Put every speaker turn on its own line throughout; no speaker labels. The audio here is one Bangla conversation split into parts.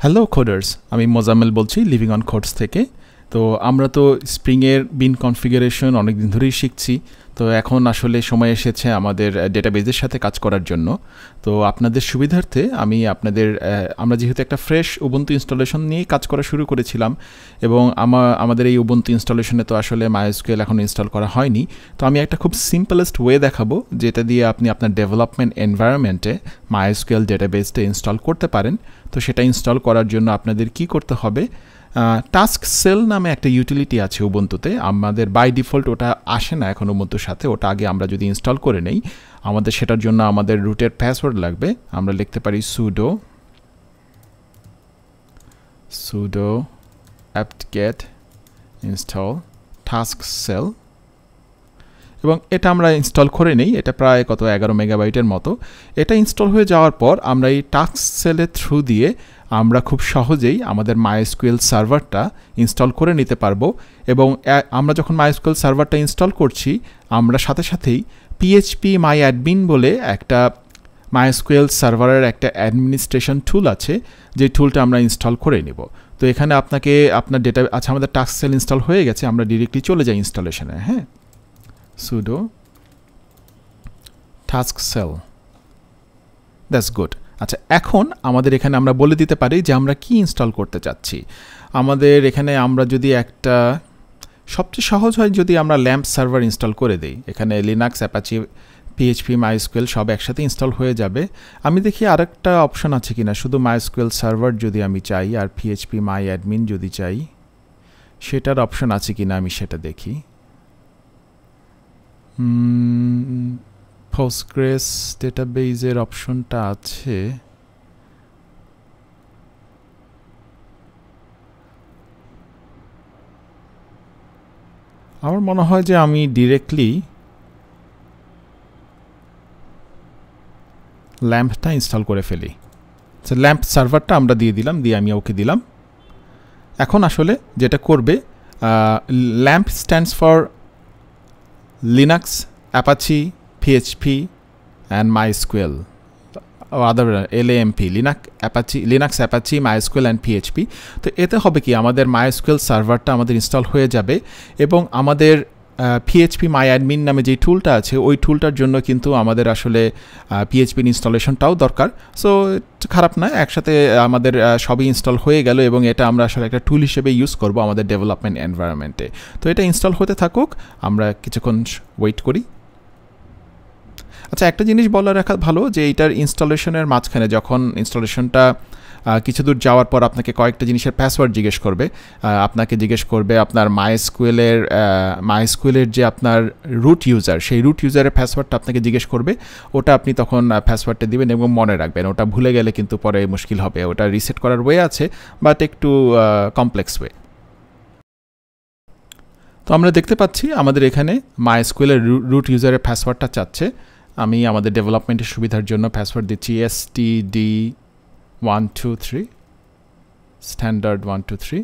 হ্যালো কোডার্স আমি মোজাম্মেল বলছি লিভিং অন কোডস থেকে তো আমরা তো স্প্রিংয়ের বিন কনফিগারেশন অনেক দিন ধরেই শিখছি। তো এখন আসলে সময় এসেছে আমাদের ডেটাবেজের সাথে কাজ করার জন্য। তো আপনাদের সুবিধার্থে আমি আপনাদের আমরা যেহেতু একটা ফ্রেশ উবন্তু ইনস্টলেশন নিয়ে কাজ করা শুরু করেছিলাম এবং আমার আমাদের এই উবন্তু ইনস্টলেশনে তো আসলে মাইস্কুয়েল এখন ইনস্টল করা হয়নি। তো আমি একটা খুব সিম্পলেস্ট ওয়ে দেখাবো, যেটা দিয়ে আপনি আপনার ডেভেলপমেন্ট এনভায়রনমেন্টে মাইস্কুয়েল ডেটাবেজটা ইনস্টল করতে পারেন। তো সেটা ইনস্টল করার জন্য আপনাদের কি করতে হবে? টাস্ক সেল নামে একটা ইউটিলিটি আছে উবন্তুতে আমাদের বাই ডিফল্ট ওটা আসে না এখন উবন্তুর সাথে। ওটা আগে আমরা যদি ইনস্টল করে নেই, আমাদের সেটার জন্য আমাদের রুটের পাসওয়ার্ড লাগবে। আমরা লিখতে পারি sudo sudo apt get install tasksel এবং এটা আমরা ইনস্টল করে নেই। এটা প্রায় কত, এগারো মেগাবাইটের মতো। এটা ইনস্টল হয়ে যাওয়ার পর আমরা এই টাস্ক সেলের থ্রু দিয়ে আমরা খুব সহজেই আমাদের মাইস্কুয়েল সার্ভারটা ইনস্টল করে নিতে পারব এবং আমরা যখন মাইস্কুয়েল সার্ভারটা ইনস্টল করছি, আমরা সাথে সাথেই পিএইচপি মাই অ্যাডমিন বলে একটা মাইস্কুয়েল সার্ভারের একটা অ্যাডমিনিস্ট্রেশন টুল আছে যে টুলটা আমরা ইনস্টল করে নেব। তো এখানে আপনাকে আপনার ডেটা আচ্ছা আমাদের টাস্ক সেল ইনস্টল হয়ে গেছে, আমরা ডিরেক্টলি চলে যাই ইনস্টলেশনে হ্যাঁ? Sudo tasksel that's good আচ্ছা এখন আমাদের এখানে আমরা বলে দিতে পারি যে আমরা কি ইনস্টল করতে চাচ্ছি। আমাদের এখানে আমরা যদি একটা, সবচেয়ে সহজ হয় যদি আমরা ল্যাম্প সার্ভার ইনস্টল করে দিই। এখানে লিনাক্স অ্যাপাচি পিএইচপি মাইস্কুয়েল সব একসাথে ইনস্টল হয়ে যাবে। আমি দেখি আরেকটা অপশন আছে কিনা, শুধু মাইস্কুয়েল সার্ভার যদি আমি চাই আর পিএইচপি মাই অ্যাডমিন যদি চাই, সেটার অপশন আছে কি না আমি সেটা দেখি। পোস্টগ্রেস ডেটাবেজের অপশনটা আছে। আমার মনে হয় যে আমি ডিরেক্টলি ল্যাম্পটা ইনস্টল করে ফেলি। ল্যাম্প সার্ভারটা আমরা দিয়ে দিলাম, দিয়ে আমি ওকে দিলাম। এখন আসলে যেটা করবে LAMP stands for Linux Apache PHP and MySQL. Or other LAMP Linux, Apache Linux, Apache, MySQL and PHP তো এতে হবে কি? আমাদের MySQL সার্ভারটা আমাদের ইনস্টল হয়ে যাবে এবং আমাদের পিএইচপি মাই অ্যাডমিন নামে যে টুলটা আছে, ওই টুলটার জন্য কিন্তু আমাদের আসলে পিএইচপির ইনস্টলেশনটাও দরকার। সো খারাপ না, একসাথে আমাদের সবই ইনস্টল হয়ে গেল এবং এটা আমরা আসলে একটা টুল হিসেবে ইউজ করব আমাদের ডেভেলপমেন্ট এনভায়রনমেন্টে তো এটা ইনস্টল হতে থাকুক, আমরা কিছুক্ষণ ওয়েট করি। আচ্ছা একটা জিনিস বলা রাখা ভালো যে এইটার ইনস্টলেশনের মাঝখানে যখন ইনস্টলেশনটা কিছু দূর যাওয়ার পর আপনাকে কয়েকটা জিনিসের পাসওয়ার্ড জিজ্ঞেস করবে। আপনাকে জিজ্ঞেস করবে আপনার মাইস্কুয়েলের মাইস্কুয়েলের যে আপনার রুট ইউজার সেই রুট ইউজারের পাসওয়ার্ডটা আপনাকে জিজ্ঞেস করবে। ওটা আপনি তখন পাসওয়ার্ডটা দিবেন এবং মনে রাখবেন। ওটা ভুলে গেলে কিন্তু পরে মুশকিল হবে। ওটা রিসেট করার ওয়ে আছে বাট একটু কমপ্লেক্স ওয়ে তো আমরা দেখতে পাচ্ছি আমাদের এখানে মাইস্কুয়েলের রুট ইউজারের পাসওয়ার্ডটা চাচ্ছে। আমি আমাদের ডেভেলপমেন্টের সুবিধার জন্য পাসওয়ার্ড দিচ্ছি S T D one two three standard one two three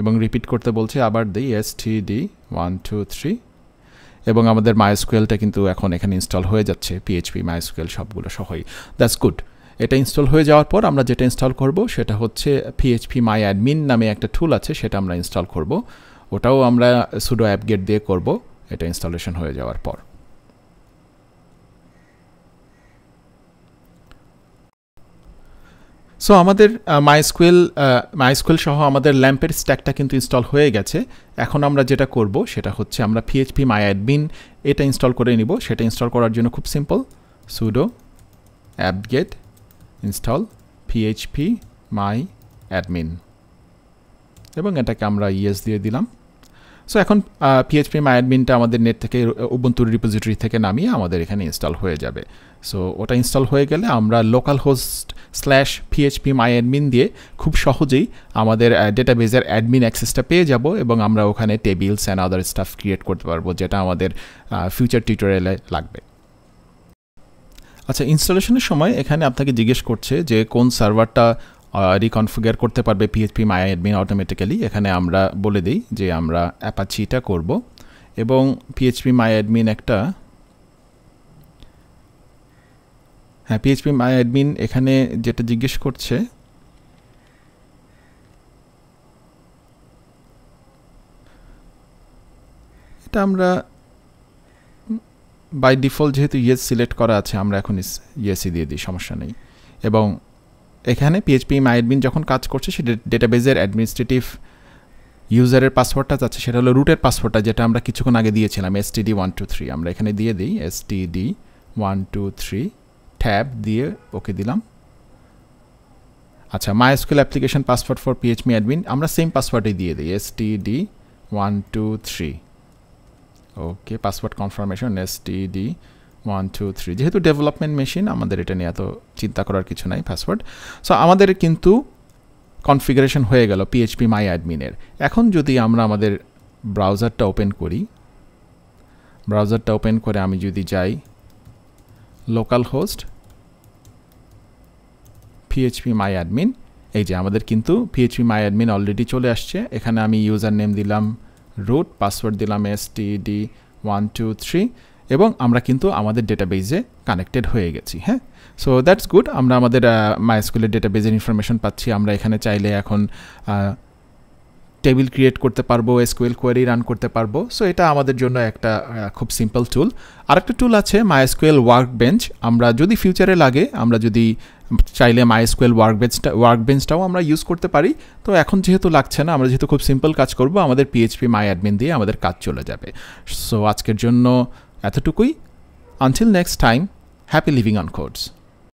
এবং রিপিট করতে বলছি আবার দিই S T D one two three এবং আমাদের মাইস্কুয়েলটা কিন্তু এখন এখানে ইনস্টল হয়ে যাচ্ছে পিএইচপি মাইস্কুয়েল সবগুলো সহই। দ্যাটস গুড এটা ইনস্টল হয়ে যাওয়ার পর আমরা যেটা ইনস্টল করব সেটা হচ্ছে পিএইচপি মাই অ্যাডমিন নামে একটা টুল আছে, সেটা আমরা ইনস্টল করব। ওটাও আমরা সুডো অ্যাপ গেট দিয়ে করব, এটা ইনস্টলেশন হয়ে যাওয়ার পর। সো আমাদের মাইস্কুয়েল মাইস্কুয়েল সহ আমাদের ল্যাম্পের স্ট্যাকটা কিন্তু ইনস্টল হয়ে গেছে। এখন আমরা যেটা করব সেটা হচ্ছে আমরা পিএইচপি মাই অ্যাডমিন এটা ইনস্টল করে নিব। সেটা ইনস্টল করার জন্য খুব simple sudo apt get install phpMyAdmin এবং এটাকে আমরা ইএস দিয়ে দিলাম। সো এখন পিএইচপি মাই অ্যাডমিনটা আমাদের নেট থেকে উবন্তুর রিপোজিটরি থেকে নামিয়ে আমাদের এখানে ইনস্টল হয়ে যাবে। সো ওটা ইনস্টল হয়ে গেলে আমরা লোকাল হোস্ট স্ল্যাশ পিএইচপি মাই অ্যাডমিন দিয়ে খুব সহজেই আমাদের ডেটাবেজের অ্যাডমিন অ্যাক্সেসটা পেয়ে যাব এবং আমরা ওখানে tables and other stuff create করতে পারব, যেটা আমাদের ফিউচার টিউটোরিয়ালে লাগবে। আচ্ছা ইনস্টলেশনের সময় এখানে আপনাকে জিজ্ঞেস করছে যে কোন সার্ভারটা রিকনফিগার করতে পারবে পিএইচপি মাই অ্যাডমিন অটোমেটিক্যালি এখানে আমরা বলে দিই যে আমরা অ্যাপাচিটা করব। এবং পিএইচপি মাই অ্যাডমিন একটা হ্যাঁ পিএইচপি মাই অ্যাডমিন এখানে যেটা জিজ্ঞেস করছে, এটা আমরা বাই ডিফল্ট যেহেতু ইয়েস সিলেক্ট করা আছে, আমরা এখন ইয়েসি দিয়ে দিই, সমস্যা নেই। এবং এখানে পিএইচপি মাই অ্যাডমিন যখন কাজ করছে, সে ডেটাবেজের অ্যাডমিনিস্ট্রেটিভ ইউজারের পাসওয়ার্ডটা যাচ্ছে, সেটা হলো রুটের পাসওয়ার্ডটা যেটা আমরা কিছুক্ষণ আগে দিয়েছিলাম S T D one two three আমরা এখানে দিয়ে দিই S T D one two three tab দিয়ে ওকে দিলাম। আচ্ছা MySQL application password for phpMyAdmin আমরা সেম পাসওয়ার্ডই দিয়ে দিই S T D one two three okay password confirmation S T D one two three যেহেতু ডেভেলপমেন্ট মেশিন আমাদের এটা নিয়ে এত চিন্তা করার কিছু নাই পাসওয়ার্ড সো আমাদের কিন্তু কনফিগারেশন হয়ে গেল পিএইচপি মাই অ্যাডমিনের এখন যদি আমরা আমাদের ব্রাউজারটা ওপেন করি ব্রাউজারটা ওপেন করে আমি যদি যাই লোকাল হোস্ট পিএইচপি মাই অ্যাডমিন এই যে আমাদের কিন্তু পিএইচপি মাই অ্যাডমিন অলরেডি চলে আসছে। এখানে আমি ইউজার নেম দিলাম রুট পাসওয়ার্ড দিলাম S T D one two three এবং আমরা কিন্তু আমাদের ডেটাবেজে কানেক্টেড হয়ে গেছি হ্যাঁ? সো দ্যাটস গুড আমরা আমাদের মাই স্কুলের ডেটাবেজের ইনফরমেশন পাচ্ছি। আমরা এখানে চাইলে এখন টেবিল ক্রিয়েট করতে পারব এসকিউএল কোয়ারি রান করতে পারব। সো এটা আমাদের জন্য একটা খুব সিম্পল টুল আরেকটা টুল আছে মাইএসকিউএল ওয়ার্ক বেঞ্চ আমরা যদি ফিউচারে লাগে, আমরা যদি চাইলে মাইএসকিউএল ওয়ার্ক বেঞ্চটা ওয়ার্ক বেঞ্চটাও আমরা ইউজ করতে পারি। তো এখন যেহেতু লাগছে না, আমরা যেহেতু খুব সিম্পল কাজ করব, আমাদের পিএইচপি মাই অ্যাডমিন দিয়ে আমাদের কাজ চলে যাবে। সো আজকের জন্য এতটুকুই until next time happy living on codes